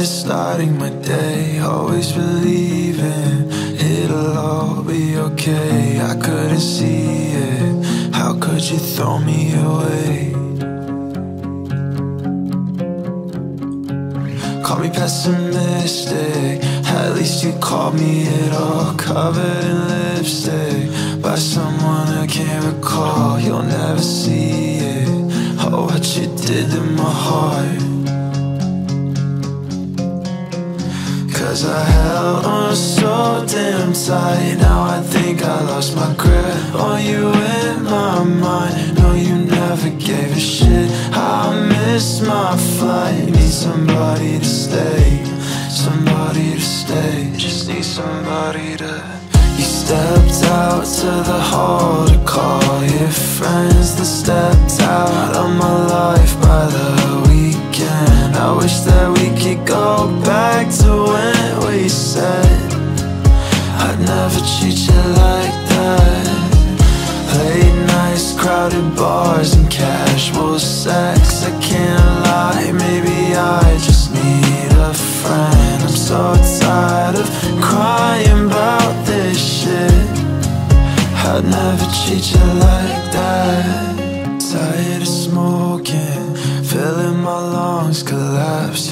Of starting my day. Always believing it'll all be okay. I couldn't see it. How could you throw me away? Call me pessimistic. At least you called me it all covered in lipstick by someone I can't recall. You'll never see it. Oh, what you did to my heart. I held on so damn tight. Now I think I lost my grip on you in my mind. No, you never gave a shit. I missed my flight. Need somebody to stay, somebody to stay. Just need somebody to. You stepped out to the hall to call your friends that stepped we could go back to when we said I'd never treat you like that. Late nights, crowded bars, and casual sex. I can't lie, maybe I just need a friend. I'm so tired of crying about this shit. I'd never treat you like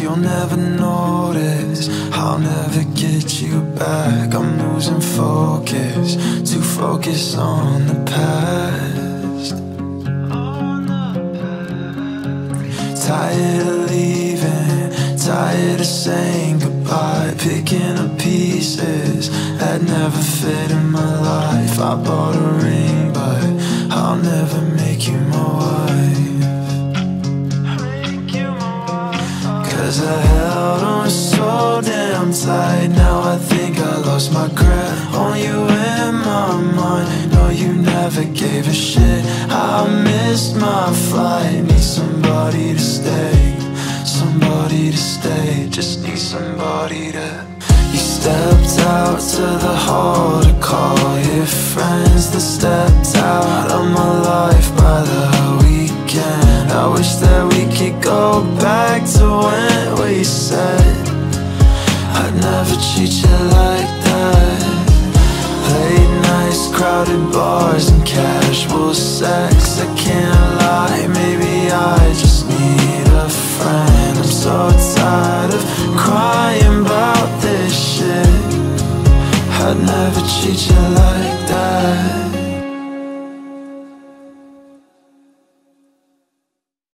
You'll never notice, I'll never get you back. I'm losing focus, too focused on the past. Tired of leaving, tired of saying goodbye, picking up pieces that never fit in my life. I bought a ring, but I'll never make you wife. Now I think I lost my grip on you in my mind. No, you never gave a shit. I missed my flight. Need somebody to stay, somebody to stay. Just need somebody to. You stepped out to the hall to call your friends that stepped out of my life by the weekend. I wish that we could go back to when we said treat you like that. Late nights, crowded bars, and casual sex. I can't lie, maybe I just need a friend. I'm so tired of crying about this shit. I'd never treat you like that.